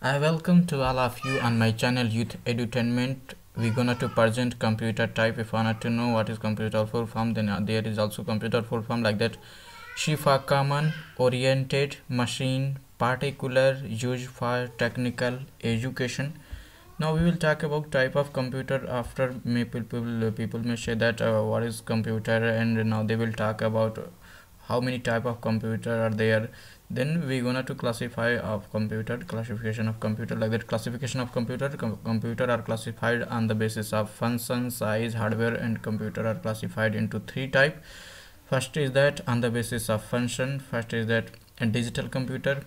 I welcome to all of you on my channel Youth Edutainment. We're gonna to present computer type. If you wanted to know what is computer full form, then uh, there is also computer full form like that. Shifa common, oriented, machine, particular, used for technical education. Now we will talk about type of computer. After may people people may say that uh, what is computer, and now they will talk about how many type of computer are there then we gonna to classify of computer classification of computer like that classification of computer com computer are classified on the basis of function size hardware and computer are classified into three type. First is that on the basis of function first is that a digital computer.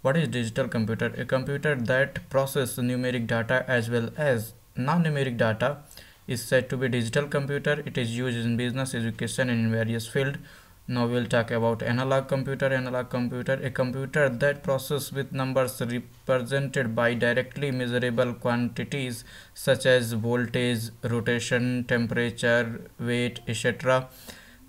What is digital computer? A computer that process numeric data as well as non-numeric data is said to be digital computer. It is used in business education and in various field now we'll talk about analog computer analog computer a computer that process with numbers represented by directly measurable quantities such as voltage rotation temperature weight etc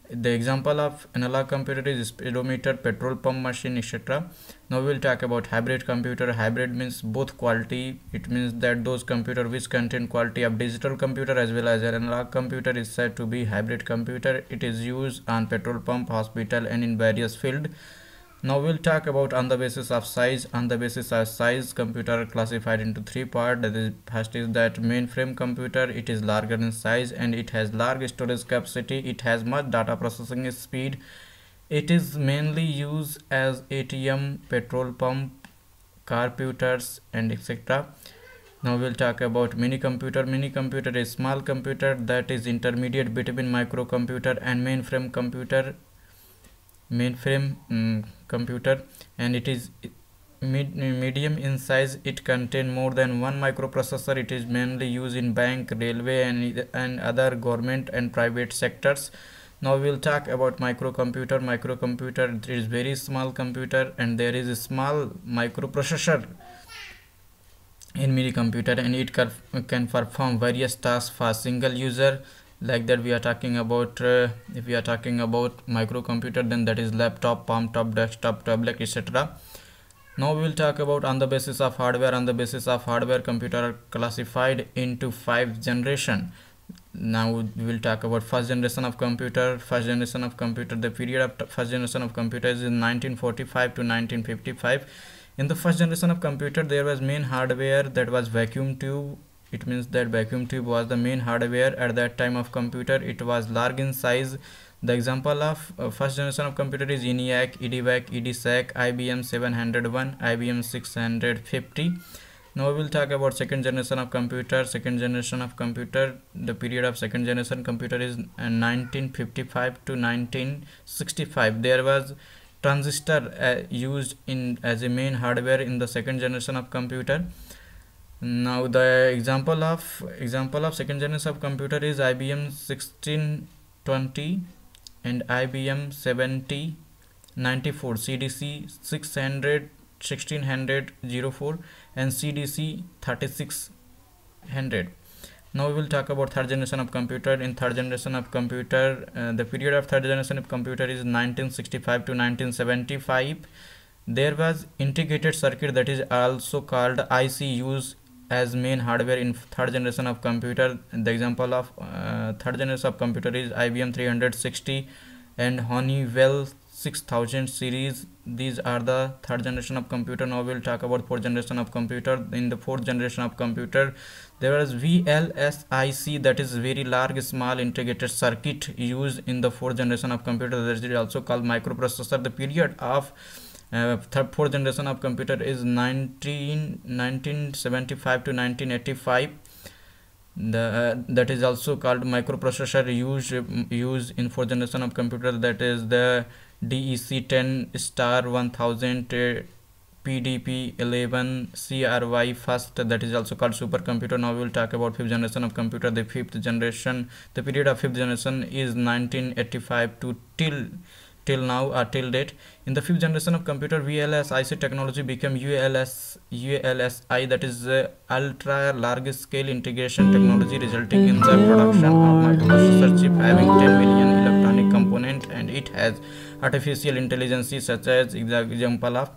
the example of analog computer is speedometer petrol pump machine etc now we'll talk about hybrid computer. Hybrid means both quality. It means that those computer which contain quality of digital computer as well as analog computer is said to be hybrid computer. It is used on petrol pump hospital and in various field now we'll talk about on the basis of size. On the basis of size computer classified into three part. Is first is that mainframe computer it is larger in size and it has large storage capacity. It has much data processing speed. It is mainly used as atm petrol pump car computers and etc now we'll talk about mini computer. Mini computer is small computer that is intermediate between microcomputer and mainframe computer mainframe um, computer and it is mid, medium in size. It contain more than one microprocessor. It is mainly used in bank railway and, and other government and private sectors. Now we'll talk about microcomputer. Microcomputer is very small computer and there is a small microprocessor in mini computer and it can perform various tasks for single user like that we are talking about uh, if we are talking about microcomputer then that is laptop palm top desktop tablet etc now we will talk about on the basis of hardware on the basis of hardware computer are classified into five generation. Now we will talk about first generation of computer first generation of computer the period of first generation of computer is in 1945 to 1955 in the first generation of computer there was main hardware that was vacuum tube it means that vacuum tube was the main hardware at that time of computer it was large in size the example of uh, first generation of computer is ENIAC, EDVAC, EDSAC, IBM 701, IBM 650. Now we will talk about second generation of computer. Second generation of computer, the period of second generation computer is 1955 uh, to 1965. There was transistor uh, used in as a main hardware in the second generation of computer now the example of example of second generation of computer is IBM 1620 and IBM 7094 CDC 600 1600 04 and CDC 3600 now we will talk about third generation of computer. In third generation of computer uh, the period of third generation of computer is 1965 to 1975 there was integrated circuit that is also called IC used as main hardware in third generation of computer. The example of uh, third generation of computer is IBM 360 and Honeywell 6000 series. These are the third generation of computer. Now we'll talk about fourth generation of computer. In the fourth generation of computer there was VLSIC that is very large small integrated circuit used in the fourth generation of computer. That is also called microprocessor. The period of uh, third fourth generation of computer is 19 1975 to 1985 the uh, that is also called microprocessor used used in fourth generation of computer. That is the DEC 10 star 1000 uh, PDP 11 Cray first. That is also called supercomputer. Now we will talk about fifth generation of computer. The fifth generation the period of fifth generation is 1985 to till till now or till date. In the fifth generation of computer VLSIC technology became ULS ULSI that is uh, ultra large scale integration technology resulting in the production of microprocessor chip having 10 million electronic component and it has artificial intelligence such as example of